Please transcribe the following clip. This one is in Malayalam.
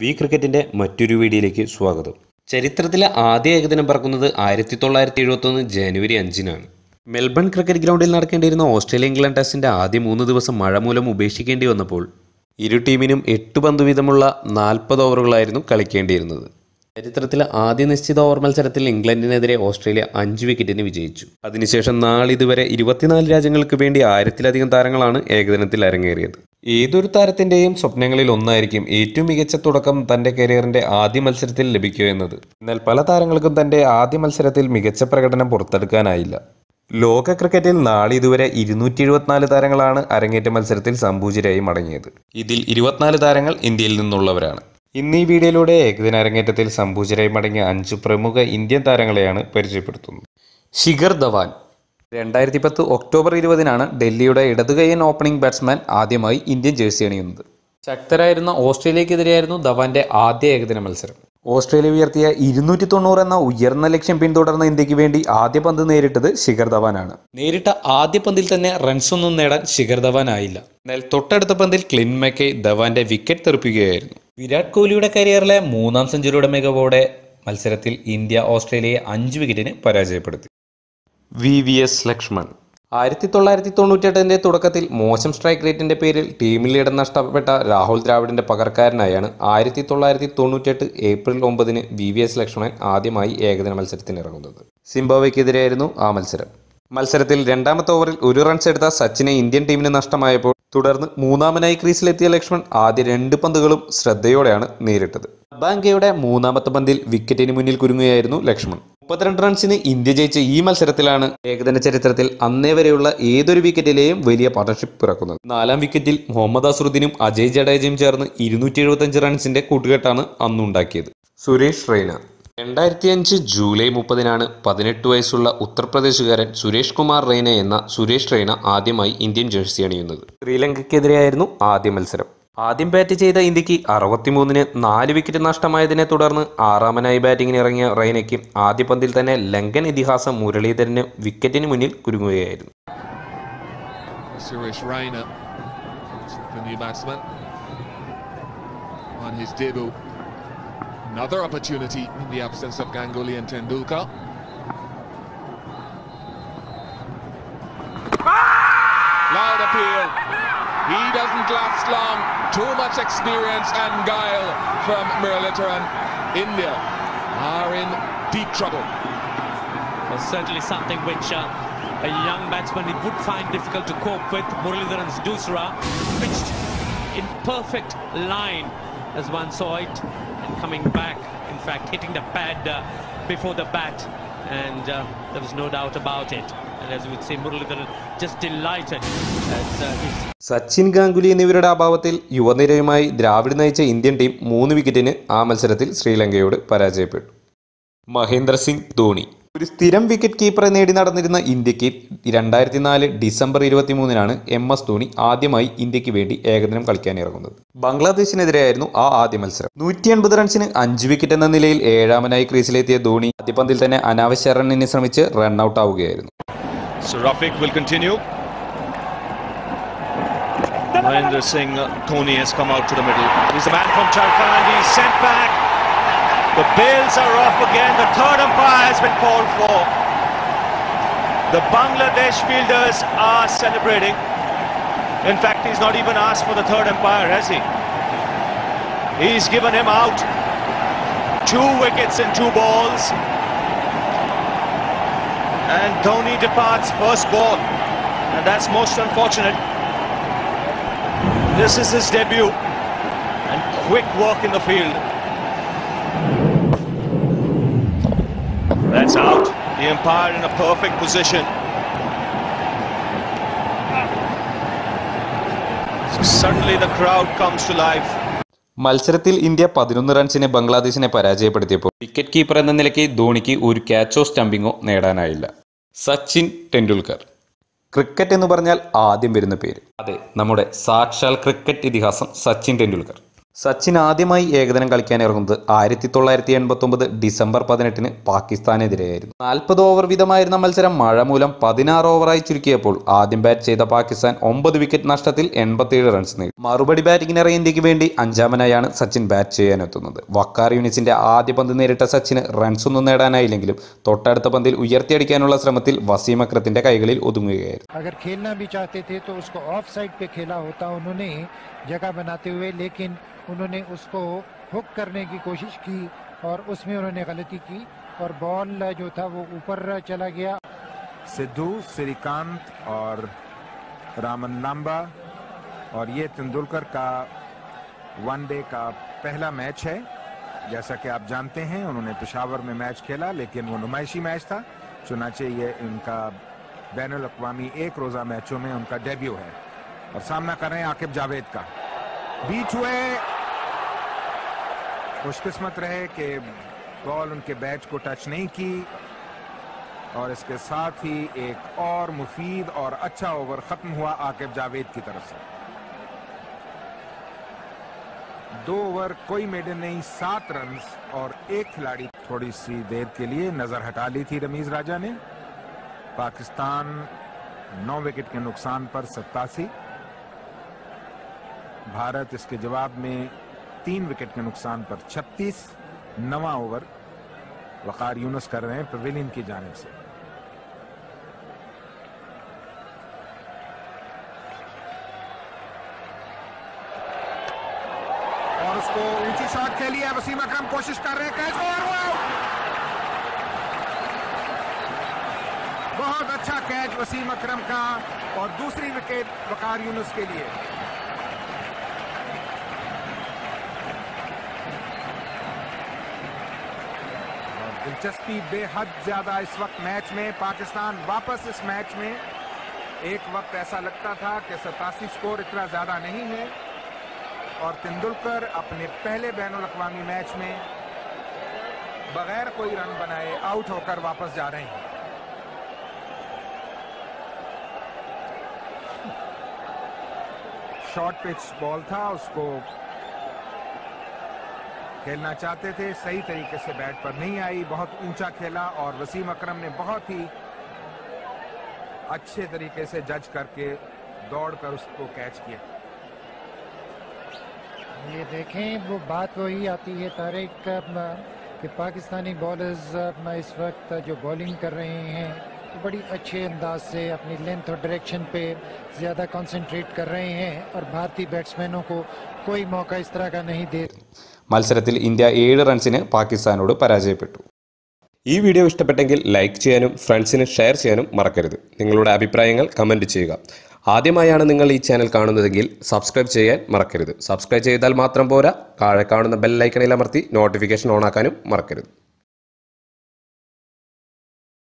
വി ക്രിക്കറ്റിന്റെ മറ്റൊരു വീഡിയോയിലേക്ക് സ്വാഗതം. ചരിത്രത്തിലെ ആദ്യ ഏകദിനം പറക്കുന്നത് ആയിരത്തി തൊള്ളായിരത്തി എഴുപത്തൊന്ന് ജനുവരി അഞ്ചിനാണ്. മെൽബൺ ക്രിക്കറ്റ് ഗ്രൗണ്ടിൽ നടക്കേണ്ടിയിരുന്ന ഓസ്ട്രേലിയ ഇംഗ്ലണ്ട് ടെസ്റ്റിന്റെ ആദ്യ മൂന്ന് ദിവസം മഴ മൂലം ഉപേക്ഷിക്കേണ്ടി വന്നപ്പോൾ ഇരു ടീമിനും എട്ട് പന്ത് വീതമുള്ള നാൽപ്പത് ഓവറുകളായിരുന്നു കളിക്കേണ്ടിയിരുന്നത്. ചരിത്രത്തിലെ ആദ്യ നിശ്ചിത ഓവർ മത്സരത്തിൽ ഇംഗ്ലണ്ടിനെതിരെ ഓസ്ട്രേലിയ അഞ്ച് വിക്കറ്റിന് വിജയിച്ചു. അതിനുശേഷം നാളിതുവരെ ഇരുപത്തിനാല് രാജ്യങ്ങൾക്ക് വേണ്ടി ആയിരത്തിലധികം താരങ്ങളാണ് ഏകദിനത്തിൽ അരങ്ങേറിയത്. ഏതൊരു താരത്തിന്റെയും സ്വപ്നങ്ങളിൽ ഒന്നായിരിക്കും ഏറ്റവും മികച്ച തുടക്കം തന്റെ കരിയറിന്റെ ആദ്യ മത്സരത്തിൽ ലഭിക്കുക എന്നത്. എന്നാൽ പല താരങ്ങൾക്കും തന്റെ ആദ്യ മത്സരത്തിൽ മികച്ച പ്രകടനം പുറത്തെടുക്കാനായില്ല. ലോക ക്രിക്കറ്റിൽ നാളെ ഇതുവരെ ഇരുന്നൂറ്റി എഴുപത്തിനാല് താരങ്ങളാണ് അരങ്ങേറ്റ മത്സരത്തിൽ സംപൂജിരായി മടങ്ങിയത്. ഇതിൽ ഇരുപത്തിനാല് താരങ്ങൾ ഇന്ത്യയിൽ നിന്നുള്ളവരാണ്. ഇന്ന് ഈ വീഡിയോയിലൂടെ ഏകദിന അരങ്ങേറ്റത്തിൽ സംപൂജിരായി മടങ്ങിയ അഞ്ച് പ്രമുഖ ഇന്ത്യൻ താരങ്ങളെയാണ് പരിചയപ്പെടുത്തുന്നത്. ശിഖർ ധവാൻ. രണ്ടായിരത്തി പത്ത് ഒക്ടോബർ ഇരുപതിനാണ് ഡൽഹിയുടെ ഇടതുകൈയൻ ഓപ്പണിംഗ് ബാറ്റ്സ്മാൻ ആദ്യമായി ഇന്ത്യൻ ജേഴ്സി അണിയുന്നത്. ശക്തരായിരുന്ന ഓസ്ട്രേലിയക്കെതിരെയായിരുന്നു ധവാന്റെ ആദ്യ ഏകദിന മത്സരം. ഓസ്ട്രേലിയ ഉയർത്തിയ ഇരുന്നൂറ്റി തൊണ്ണൂറ് എന്ന ഉയർന്ന ലക്ഷ്യം പിന്തുടർന്ന ഇന്ത്യയ്ക്ക് വേണ്ടി ആദ്യ പന്ത് നേരിട്ടത് ശിഖർ ധവാനാണ്. നേരിട്ട ആദ്യ പന്തിൽ തന്നെ റൺസ് ഒന്നും നേടാൻ ശിഖർ ധവാൻ ആയില്ല എന്നാൽ തൊട്ടടുത്ത പന്തിൽ ക്ലിൻ മെക്കെ ധവാന്റെ വിക്കറ്റ് തെറിപ്പിക്കുകയായിരുന്നു. വിരാട് കോഹ്ലിയുടെ കരിയറിലെ മൂന്നാം സെഞ്ചുറിയുടെ മികവോടെ മത്സരത്തിൽ ഇന്ത്യ ഓസ്ട്രേലിയയെ അഞ്ച് വിക്കറ്റിന് പരാജയപ്പെടുത്തി. വി വി എസ് ലക്ഷ്മൺ ആയിരത്തി തൊള്ളായിരത്തി തൊണ്ണൂറ്റെട്ടിന്റെ തുടക്കത്തിൽ മോശം സ്ട്രൈക്ക് റേറ്റിന്റെ പേരിൽ ടീമിൽ ഇടം നഷ്ടപ്പെട്ട രാഹുൽ ദ്രാവിഡിന്റെ പകർക്കാരനായാണ് ആയിരത്തി തൊള്ളായിരത്തി തൊണ്ണൂറ്റെട്ട് ഏപ്രിൽ ഒമ്പതിന് വി വി എസ് ലക്ഷ്മണൻ ആദ്യമായി ഏകദിന മത്സരത്തിന് ഇറങ്ങുന്നത്. ആ മത്സരം. മത്സരത്തിൽ രണ്ടാമത്തെ ഓവറിൽ ഒരു റൺസ് എടുത്ത സച്ചിനെ ഇന്ത്യൻ ടീമിന് നഷ്ടമായപ്പോൾ തുടർന്ന് മൂന്നാമനായി ക്രീസിലെത്തിയ ലക്ഷ്മൺ ആദ്യ രണ്ട് പന്തുകളും ശ്രദ്ധയോടെയാണ് നേരിട്ടത്. ബാങ്കയുടെ മൂന്നാമത്തെ പന്തിൽ വിക്കറ്റിന് മുന്നിൽ കുരുങ്ങുകയായിരുന്നു ലക്ഷ്മൺ. മുപ്പത്തിരണ്ട് റൺസിന് ഇന്ത്യ ജയിച്ച ഈ മത്സരത്തിലാണ് ഏകദിന ചരിത്രത്തിൽ അന്നേ വരെയുള്ള ഏതൊരു വിക്കറ്റിലെയും വലിയ പാർട്ണർഷിപ്പ് പിറക്കുന്നത്. നാലാം വിക്കറ്റിൽ മുഹമ്മദ് അസറുദ്ദീനും അജയ് ജഡേജയും ചേർന്ന് ഇരുന്നൂറ്റി എഴുപത്തഞ്ച് റൺസിന്റെ കൂട്ടുകെട്ടാണ് അന്നുണ്ടാക്കിയത് സുരേഷ് റെയ്ന. രണ്ടായിരത്തി അഞ്ച് ജൂലൈ മുപ്പതിനാണ് പതിനെട്ട് വയസ്സുള്ള ഉത്തർപ്രദേശുകാരൻ സുരേഷ് കുമാർ റെയ്ന എന്ന സുരേഷ് റെയ്ന ആദ്യമായി ഇന്ത്യൻ ജേഴ്സി അണിയുന്നത്. ശ്രീലങ്കയ്ക്കെതിരെയായിരുന്നു ആദ്യ മത്സരം. ആദ്യം ബാറ്റ് ചെയ്ത ഇന്ത്യയ്ക്ക് അറുപത്തിമൂന്നിന് നാല് വിക്കറ്റ് നഷ്ടമായതിനെ തുടർന്ന് ആറാമനായി ബാറ്റിംഗിന് ഇറങ്ങിയ റെയ്നയ്ക്ക് ആദ്യ പന്തിൽ തന്നെ ലങ്കൻ ഇതിഹാസ മുരളീധരന് വിക്കറ്റിന് മുന്നിൽ കുരുങ്ങുകയായിരുന്നു Another opportunity in the absence of Ganguly and Tendulkar. Ah! Loud appeal. He doesn't last long. Too much experience and guile from Muralidharan. India are in deep trouble. was certainly something which uh, a young batsman would find difficult to cope with. Muralidharan's Dusra pitched in perfect line as one saw it and coming back, in fact, hitting the pad uh, before the bat, and uh, there was no doubt about it. And as we would say, Muralidharan just delighted as uh, his Sachin Ganguly എന്നിവരുടെ അഭാവത്തിൽ യുവനിരയുമായി ദ്രാവിഡ് നയിച്ച ഇന്ത്യൻ ടീം മൂന്ന് വിക്കറ്റിന് ആ മത്സരത്തിൽ ശ്രീലങ്കയോട് പരാജയപ്പെട്ടു മഹേന്ദ്ര സിംഗ് ധോണി ഒരു സ്ഥിരം വിക്കറ്റ് കീപ്പറെ നേടി നടന്നിരുന്ന ഇന്ത്യയ്ക്ക് രണ്ടായിരത്തി നാല് ഡിസംബർ ഇരുപത്തി മൂന്നിനാണ് എം എസ് ധോണി ആദ്യമായി ഇന്ത്യയ്ക്ക് വേണ്ടി ഏകദിനം കളിക്കാനിറങ്ങുന്നത് ബംഗ്ലാദേശിനെതിരെയായിരുന്നു ആ ആദ്യ മത്സരം നൂറ്റി എൺപത് റൺസിന് അഞ്ച് വിക്കറ്റ് എന്ന നിലയിൽ ഏഴാമനായി ക്രീസിലെത്തിയ ധോണി ആദ്യ പന്തിൽ തന്നെ അനാവശ്യ റണ്ണിന് ശ്രമിച്ച് റണ്ണൌട്ട് ആവുകയായിരുന്നു So Rafiq will continue. Mahendra Singh Dhoni has come out to the middle. He's the man from Jharkhand. He's sent back. The bails are off again. The third umpire has been called for. The Bangladesh fielders are celebrating. In fact, he's not even asked for the third umpire, has he? He's given him out. Two wickets in two balls. And Dhoni departs first ball. And that's most unfortunate. This is his debut. And quick work in the field. That's out. The umpire in a perfect position. Suddenly the crowd comes to life. മത്സരത്തിൽ ഇന്ത്യ പതിനൊന്ന് റൺസിന് ബംഗ്ലാദേശിനെ പരാജയപ്പെടുത്തിയപ്പോൾ വിക്കറ്റ് കീപ്പർ എന്ന നിലയ്ക്ക് ധോണിക്ക് ഒരു ക്യാച്ചോ സ്റ്റംപിങ്ങോ നേടാനായില്ല സച്ചിൻ ടെണ്ടുൽക്കർ ക്രിക്കറ്റ് എന്ന് പറഞ്ഞാൽ ആദ്യം വരുന്ന പേര് അതെ നമ്മുടെ സാക്ഷാൽ ക്രിക്കറ്റ് ഇതിഹാസം സച്ചിൻ ടെണ്ടുൽക്കർ സച്ചിൻ ആദ്യമായി ഏകദിനം കളിക്കാൻ ഇറങ്ങുന്നത് ആയിരത്തി തൊള്ളായിരത്തി എൺപത്തൊമ്പത് ഡിസംബർ പതിനെട്ടിന് പാകിസ്ഥാനെതിരെയായിരുന്നു. നാൽപ്പത് ഓവർ വീതമായിരുന്ന മത്സരം മഴ മൂലം പതിനാറ് ഓവറായി ചുരുക്കിയപ്പോൾ ആദ്യം ബാറ്റ് ചെയ്ത പാകിസ്ഥാൻ ഒമ്പത് വിക്കറ്റ് നഷ്ടത്തിൽ എൺപത്തിയേഴ് റൺസ് നേടി. മറുപടി ബാറ്റിംഗിനിറങ്ങിയ ഇന്ത്യയ്ക്ക് വേണ്ടി അഞ്ചാമനായാണ് സച്ചിൻ ബാറ്റ് ചെയ്യാനെത്തുന്നത്. വക്കാർ യൂണിസിന്റെ ആദ്യ പന്ത് നേരിട്ട സച്ചിന് റൺസ് ഒന്നും നേടാനായില്ലെങ്കിലും തൊട്ടടുത്ത പന്തിൽ ഉയർത്തിയടിക്കാനുള്ള ശ്രമത്തിൽ വസീം അക്രത്തിന്റെ കൈകളിൽ ഒതുങ്ങുകയായിരുന്നു. جگہ بناتے ہوئے، لیکن انہوں نے اس کو ہک کرنے کی کوشش کی اور اس میں انہوں نے غلطی کی اور بال جو تھا وہ اوپر چلا گیا۔ سدھو، سریکانت اور رامن لامبا اور یہ تندولکر کا ون ڈے کا پہلا میچ ہے۔ جیسا کہ آپ جانتے ہیں، انہوں نے پشاور میں میچ کھیلا، لیکن وہ نمائشی میچ تھا۔ چنانچہ یہ ان کا بین الاقوامی ایک روزہ میچوں میں ان کا ڈیبیو ہے۔ اور سامنا کر رہے ہیں آقب جاوید کا۔ بیچ ہوئے خوش قسمت رہے کہ بال ان کے بیچ کو ٹچ نہیں کی اور اس کے ساتھ ہی ایک اور مفید اور اچھا اوور ختم ہوا آقب جاوید کی طرف سے۔ دو اوور کوئی میڈن نہیں، سات رنز اور ایک کھلاڑی تھوڑی سی دیر کے لیے نظر ہٹا لی تھی رمیز راجہ نے۔ پاکستان نو وکٹ کے نقصان پر ستاسی۔ بھارت اس کے جواب میں تین وکٹ کے نقصان پر چھتیس، نواں اوور وقار یونس کر رہے ہیں پویلین کی جانب سے۔ اور اس کو اونچی شاٹ کھیلی ہے، وسیم اکرم کوشش کر رہے ہیں بہت اچھا کیچ وسیم اکرم کا اور دوسری وکٹ وقار یونس کے لیے۔ دلچسپی بے حد زیادہ اس وقت میچ میں پاکستان واپس اس میچ میں ایک وقت ایسا لگتا تھا کہ ستاسی سکور اتنا زیادہ نہیں ہے اور تندلکر اپنے پہلے بین الاقوامی میچ میں بغیر کوئی رن بنائے آؤٹ ہو کر واپس جا رہے ہیں۔ شارٹ پچ بال تھا، اس کو کھیلنا چاہتے تھے، صحیح طریقے سے بیٹ پر نہیں آئی، بہت اونچا کھیلا اور وسیم اکرم نے بہت ہی اچھے طریقے سے جج کر کے دوڑ کر اس کو کیچ کیا۔ یہ دیکھیں، وہ بات وہی آتی ہے تاریخ کہ پاکستانی بولرز اس وقت جو بولنگ کر رہے ہیں बड़ी अच्छे अंदाज से अपनी लेंथ और डायरेक्शन पे ज़्यादा कंसंट्रेट कर रहे हैं और भारतीय बैट्समैनों को कोई मौका इस तरह का नहीं दे മത്സരത്തിൽ ഇന്ത്യ ഏഴ് റൺസിന് പാകിസ്ഥാനോട് പരാജയപ്പെട്ടു ഈ വീഡിയോ ഇഷ്ടപ്പെട്ടെങ്കിൽ ലൈക്ക് ചെയ്യാനും ഫ്രണ്ട്സിന് ഷെയർ ചെയ്യാനും മറക്കരുത് നിങ്ങളുടെ അഭിപ്രായങ്ങൾ കമൻറ്റ് ചെയ്യുക ആദ്യമായാണ് നിങ്ങൾ ഈ ചാനൽ കാണുന്നതെങ്കിൽ സബ്സ്ക്രൈബ് ചെയ്യാൻ മറക്കരുത് സബ്സ്ക്രൈബ് ചെയ്താൽ മാത്രം പോരാ താഴെ കാണുന്ന ബെൽ ഐക്കണിൽ അമർത്തി നോട്ടിഫിക്കേഷൻ ഓണാക്കാനും മറക്കരുത്